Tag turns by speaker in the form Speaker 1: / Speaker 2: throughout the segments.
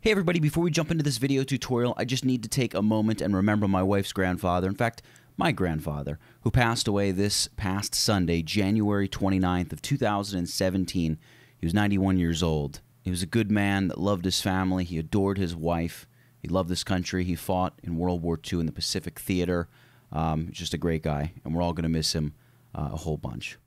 Speaker 1: Hey everybody, before we jump into this video tutorial, I just need to take a moment and remember my wife's grandfather, in fact, my grandfather, who passed away this past Sunday, January 29th of 2017. He was 91 years old. He was a good man that loved his family, he adored his wife, he loved this country, he fought in World War II in the Pacific Theater. Um, just a great guy, and we're all going to miss him uh, a whole bunch.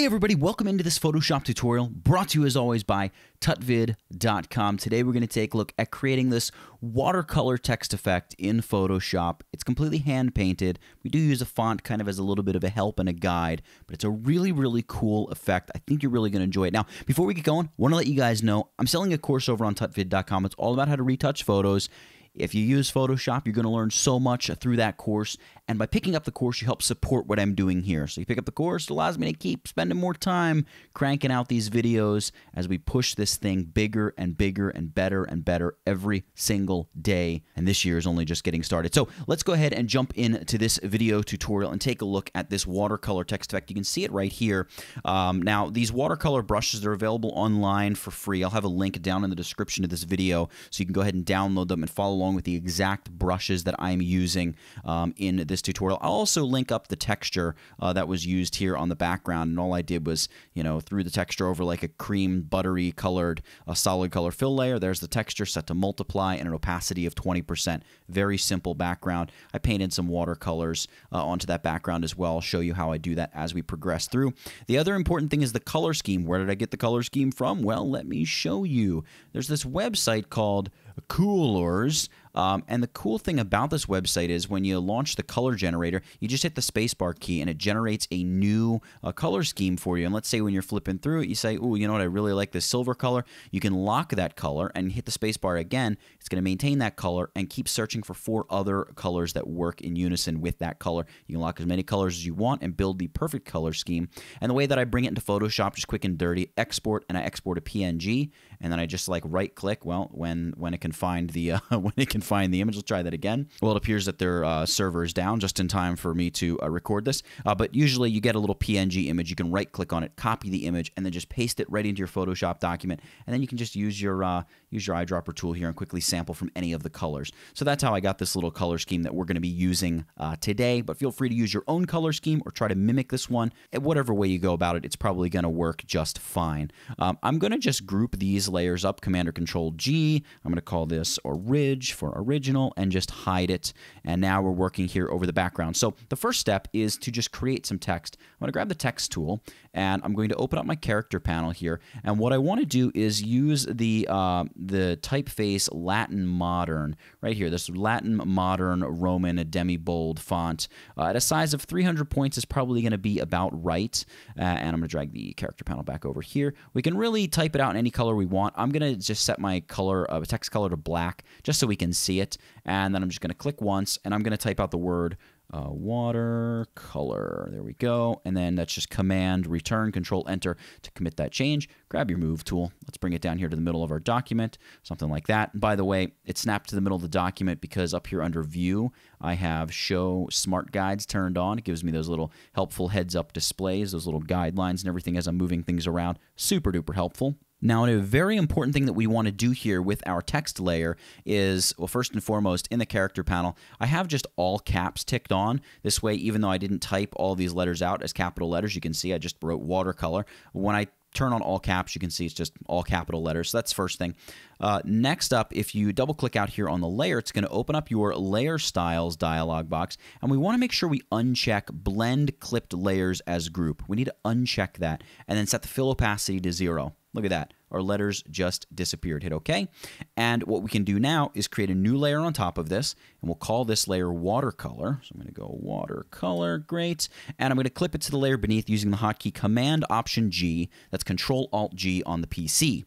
Speaker 1: Hey everybody, welcome into this Photoshop tutorial brought to you as always by tutvid.com. Today we're going to take a look at creating this watercolor text effect in Photoshop. It's completely hand painted. We do use a font kind of as a little bit of a help and a guide, but it's a really, really cool effect. I think you're really going to enjoy it. Now, before we get going, I want to let you guys know I'm selling a course over on tutvid.com. It's all about how to retouch photos. If you use Photoshop, you're going to learn so much through that course. And by picking up the course, you help support what I'm doing here. So you pick up the course, it allows me to keep spending more time cranking out these videos as we push this thing bigger and bigger and better and better every single day. And this year is only just getting started. So let's go ahead and jump into this video tutorial and take a look at this watercolor text effect. You can see it right here. Um, now, these watercolor brushes, they're available online for free. I'll have a link down in the description of this video so you can go ahead and download them and follow along with the exact brushes that I'm using um, in this tutorial. I'll also link up the texture uh, that was used here on the background, and all I did was, you know, threw the texture over like a cream, buttery colored, a solid color fill layer. There's the texture set to multiply and an opacity of 20%. Very simple background. I painted some watercolors uh, onto that background as well. I'll show you how I do that as we progress through. The other important thing is the color scheme. Where did I get the color scheme from? Well, let me show you. There's this website called Coolors. Um, and the cool thing about this website is when you launch the color generator, you just hit the spacebar key and it generates a new uh, color scheme for you. And let's say when you're flipping through it, you say, oh, you know what, I really like this silver color. You can lock that color and hit the spacebar again. It's going to maintain that color and keep searching for four other colors that work in unison with that color. You can lock as many colors as you want and build the perfect color scheme. And the way that I bring it into Photoshop, just quick and dirty, export, and I export a PNG, and then I just like right click. Well, when when it can find the uh, when it can find the image. Let's try that again. Well, it appears that their uh, server is down just in time for me to uh, record this. Uh, but usually you get a little PNG image. You can right click on it, copy the image, and then just paste it right into your Photoshop document. And then you can just use your uh, use your eyedropper tool here and quickly sample from any of the colors. So that's how I got this little color scheme that we're going to be using uh, today. But feel free to use your own color scheme or try to mimic this one. And Whatever way you go about it, it's probably going to work just fine. Um, I'm going to just group these layers up, Command or Control G. I'm going to call this a ridge for original and just hide it. And now we're working here over the background. So the first step is to just create some text. I'm going to grab the text tool and I'm going to open up my character panel here. And what I want to do is use the uh, the typeface Latin Modern right here. This Latin Modern Roman demi bold font uh, at a size of 300 points is probably going to be about right. Uh, and I'm going to drag the character panel back over here. We can really type it out in any color we want. I'm going to just set my color, uh, text color to black just so we can see it. And then I'm just going to click once and I'm going to type out the word uh, watercolor. There we go. And then that's just command, return, control, enter to commit that change. Grab your move tool. Let's bring it down here to the middle of our document, something like that. And by the way, it snapped to the middle of the document because up here under view, I have show smart guides turned on. It gives me those little helpful heads up displays, those little guidelines and everything as I'm moving things around. Super duper helpful. Now, a very important thing that we want to do here with our text layer is, well, first and foremost, in the character panel, I have just all caps ticked on. This way, even though I didn't type all these letters out as capital letters, you can see I just wrote watercolor. When I turn on all caps, you can see it's just all capital letters. So that's first thing. Uh, next up, if you double click out here on the layer, it's going to open up your layer styles dialog box. And we want to make sure we uncheck blend clipped layers as group. We need to uncheck that and then set the fill opacity to zero. Look at that. Our letters just disappeared. Hit OK. And what we can do now is create a new layer on top of this, and we'll call this layer watercolor. So I'm going to go watercolor. Great. And I'm going to clip it to the layer beneath using the hotkey Command Option G. That's Control Alt G on the PC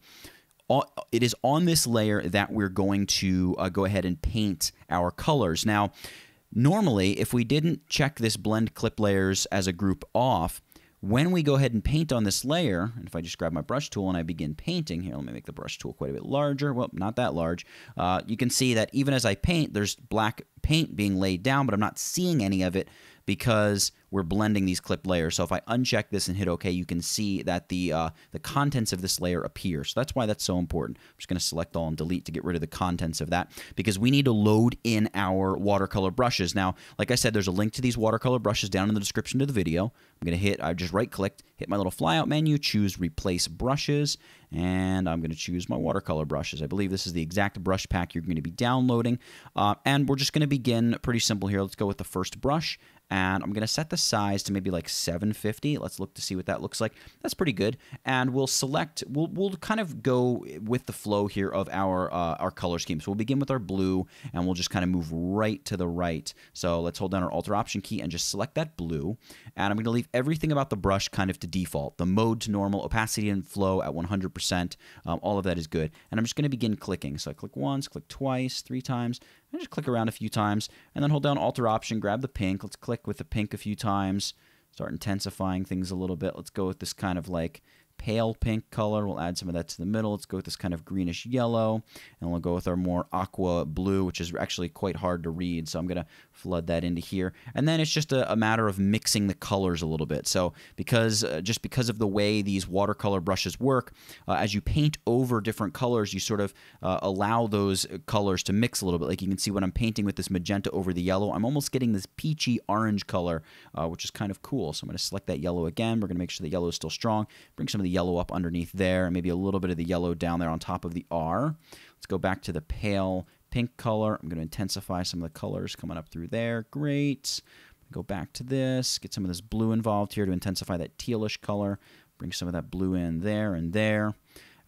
Speaker 1: it is on this layer that we're going to uh, go ahead and paint our colors. Now, normally, if we didn't check this blend clip layers as a group off, when we go ahead and paint on this layer, and if I just grab my brush tool and I begin painting here, let me make the brush tool quite a bit larger. Well, not that large. Uh, you can see that even as I paint, there's black paint being laid down, but I'm not seeing any of it because we're blending these clipped layers. So if I uncheck this and hit OK, you can see that the uh, the contents of this layer appear. So that's why that's so important. I'm just going to select all and delete to get rid of the contents of that because we need to load in our watercolor brushes. Now, like I said, there's a link to these watercolor brushes down in the description of the video. I'm going to hit, I just right clicked, hit my little flyout menu, choose replace brushes, and I'm going to choose my watercolor brushes. I believe this is the exact brush pack you're going to be downloading. Uh, and we're just going to begin pretty simple here. Let's go with the first brush and I'm going to set the size to maybe like 750. Let's look to see what that looks like. That's pretty good. And we'll select, we'll, we'll kind of go with the flow here of our, uh, our color scheme. So we'll begin with our blue and we'll just kind of move right to the right. So let's hold down our Alt or Option key and just select that blue. And I'm going to leave everything about the brush kind of to default. The mode to normal, opacity and flow at 100%. Um, all of that is good. And I'm just going to begin clicking. So I click once, click twice, three times, and just click around a few times, and then hold down Alt or Option, grab the pink. Let's click with the pink a few times, start intensifying things a little bit. Let's go with this kind of like pale pink color. We'll add some of that to the middle. Let's go with this kind of greenish yellow. And we'll go with our more aqua blue, which is actually quite hard to read. So I'm going to flood that into here. And then it's just a, a, matter of mixing the colors a little bit. So because uh, just because of the way these watercolor brushes work, uh, as you paint over different colors, you sort of uh, allow those colors to mix a little bit. Like you can see when I'm painting with this magenta over the yellow, I'm almost getting this peachy orange color, uh, which is kind of cool. So I'm going to select that yellow again. We're going to make sure the yellow is still strong. Bring some of the yellow up underneath there, and maybe a little bit of the yellow down there on top of the R. Let's go back to the pale pink color. I'm going to intensify some of the colors coming up through there. Great. Go back to this, get some of this blue involved here to intensify that tealish color. Bring some of that blue in there and there.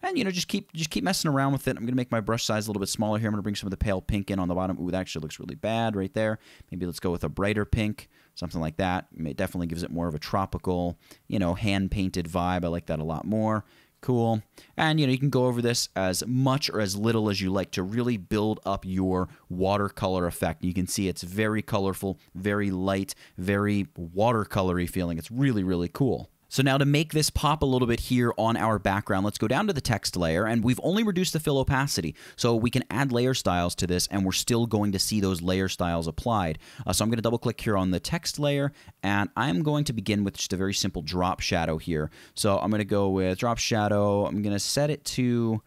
Speaker 1: And you know, just keep just keep messing around with it. I'm gonna make my brush size a little bit smaller here. I'm gonna bring some of the pale pink in on the bottom. Ooh, that actually looks really bad right there. Maybe let's go with a brighter pink, something like that. It definitely gives it more of a tropical, you know, hand painted vibe. I like that a lot more. Cool. And you know, you can go over this as much or as little as you like to really build up your watercolor effect. You can see it's very colorful, very light, very watercolory feeling. It's really, really cool. So now to make this pop a little bit here on our background, let's go down to the text layer and we've only reduced the fill opacity. So we can add layer styles to this and we're still going to see those layer styles applied. Uh, so I'm going to double click here on the text layer and I'm going to begin with just a very simple drop shadow here. So I'm going to go with drop shadow. I'm going to set it to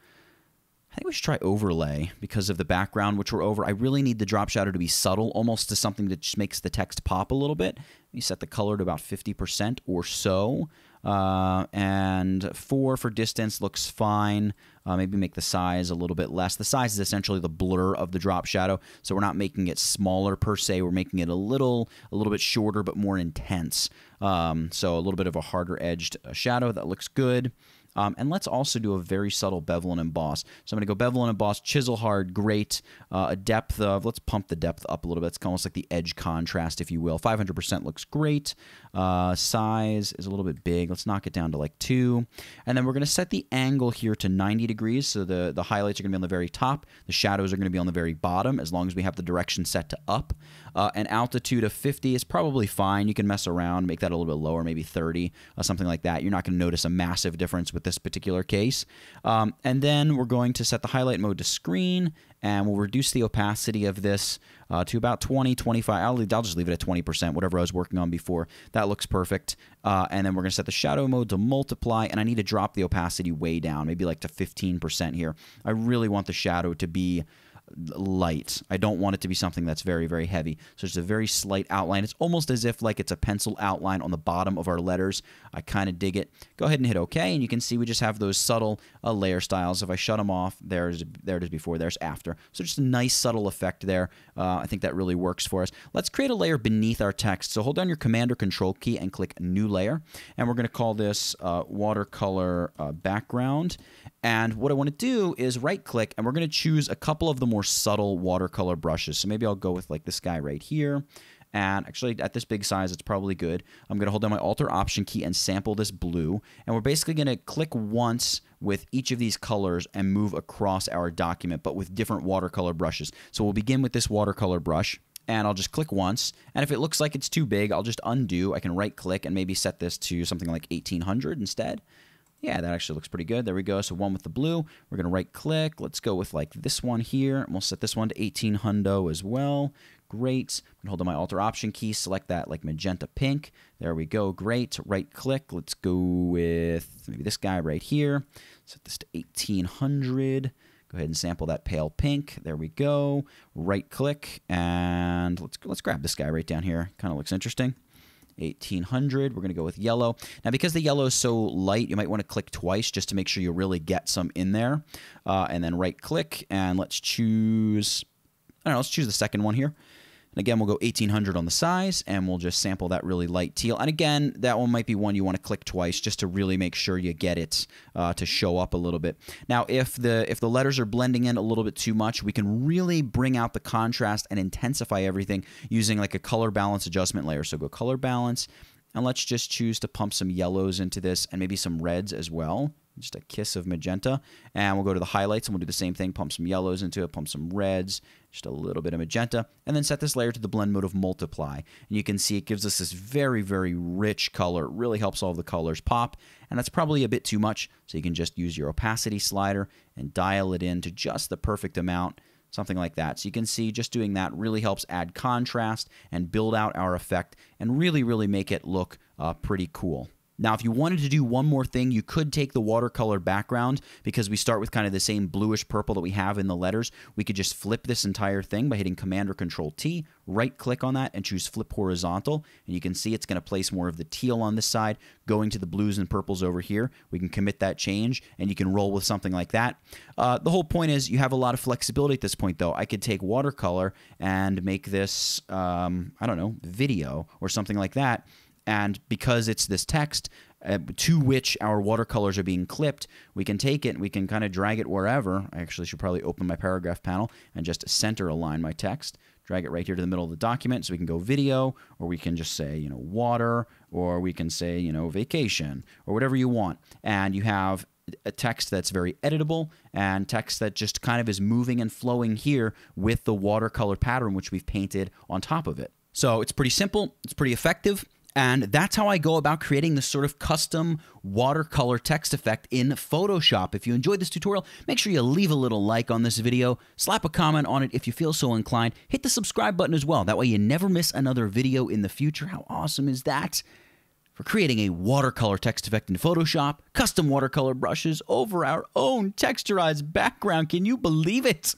Speaker 1: think we should try overlay because of the background which we're over. I really need the drop shadow to be subtle, almost to something that just makes the text pop a little bit. You set the color to about 50% or so. Uh, and 4 for distance looks fine. Uh, maybe make the size a little bit less. The size is essentially the blur of the drop shadow, so we're not making it smaller per se. We're making it a little, a little bit shorter but more intense. Um, so a little bit of a harder edged uh, shadow that looks good. Um, and let's also do a very subtle bevel and emboss. So I'm going to go bevel and emboss, chisel hard, great. Uh, a depth of, let's pump the depth up a little bit. It's almost like the edge contrast, if you will. 500% looks great. Uh, size is a little bit big. Let's knock it down to like two. And then we're going to set the angle here to 90 degrees. So the, the highlights are going to be on the very top. The shadows are going to be on the very bottom as long as we have the direction set to up. Uh, an altitude of 50 is probably fine. You can mess around, make that a little bit lower, maybe 30, uh, something like that. You're not going to notice a massive difference with this particular case. Um, and then we're going to set the highlight mode to screen and we'll reduce the opacity of this uh, to about 20, 25. I'll, I'll just leave it at 20%, whatever I was working on before. That looks perfect. Uh, and then we're going to set the shadow mode to multiply, and I need to drop the opacity way down, maybe like to 15% here. I really want the shadow to be light. I don't want it to be something that's very, very heavy. So it's a very slight outline. It's almost as if like it's a pencil outline on the bottom of our letters. I kind of dig it. Go ahead and hit OK, and you can see we just have those subtle uh, layer styles. If I shut them off, there's there it is before, there's after. So just a nice subtle effect there. Uh, I think that really works for us. Let's create a layer beneath our text. So hold down your Command or Control key and click New Layer, and we're going to call this uh, Watercolor uh, Background. And what I want to do is right click and we're going to choose a couple of the more subtle watercolor brushes. So maybe I'll go with like this guy right here. And actually at this big size, it's probably good. I'm going to hold down my Alt or Option key and sample this blue. And we're basically going to click once with each of these colors and move across our document, but with different watercolor brushes. So we'll begin with this watercolor brush and I'll just click once. And if it looks like it's too big, I'll just undo. I can right click and maybe set this to something like 1800 instead. Yeah, that actually looks pretty good. There we go. So one with the blue. We're going to right click. Let's go with like this one here. And we'll set this one to 18 hundo as well. Great. I'm going to hold on my Alt or Option key, select that like magenta pink. There we go. Great. Right click. Let's go with maybe this guy right here. Set this to 1800. Go ahead and sample that pale pink. There we go. Right click and let's let's grab this guy right down here. Kind of looks interesting. 1800. We're going to go with yellow. Now, because the yellow is so light, you might want to click twice just to make sure you really get some in there. Uh, and then right click, and let's choose, I don't know, let's choose the second one here. And again, we'll go 1800 on the size and we'll just sample that really light teal. And again, that one might be one you want to click twice just to really make sure you get it uh, to show up a little bit. Now, if the if the letters are blending in a little bit too much, we can really bring out the contrast and intensify everything using like a color balance adjustment layer. So go color balance and let's just choose to pump some yellows into this and maybe some reds as well just a kiss of magenta. And we'll go to the highlights and we'll do the same thing, pump some yellows into it, pump some reds, just a little bit of magenta, and then set this layer to the blend mode of multiply. And you can see it gives us this very, very rich color. It really helps all the colors pop. And that's probably a bit too much, so you can just use your opacity slider and dial it in to just the perfect amount something like that. So you can see just doing that really helps add contrast and build out our effect and really, really make it look uh, pretty cool. Now, if you wanted to do one more thing, you could take the watercolor background because we start with kind of the same bluish purple that we have in the letters. We could just flip this entire thing by hitting Command or Control T, right click on that and choose Flip Horizontal. And you can see it's going to place more of the teal on this side, going to the blues and purples over here. We can commit that change and you can roll with something like that. Uh, the whole point is you have a lot of flexibility at this point, though. I could take watercolor and make this, um, I don't know, video or something like that and because it's this text uh, to which our watercolors are being clipped, we can take it and we can kind of drag it wherever. I actually should probably open my paragraph panel and just center align my text. Drag it right here to the middle of the document so we can go video, or we can just say, you know, water, or we can say, you know, vacation, or whatever you want. And you have a text that's very editable and text that just kind of is moving and flowing here with the watercolor pattern which we've painted on top of it. So it's pretty simple, it's pretty effective. And that's how I go about creating this sort of custom watercolor text effect in Photoshop. If you enjoyed this tutorial, make sure you leave a little like on this video, slap a comment on it if you feel so inclined, hit the subscribe button as well. That way you never miss another video in the future. How awesome is that? For creating a watercolor text effect in Photoshop, custom watercolor brushes over our own texturized background. Can you believe it?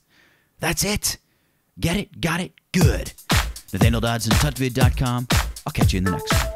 Speaker 1: That's it. Get it? Got it? Good. Nathaniel Dodson, tutvid.com. I'll catch you in the next one.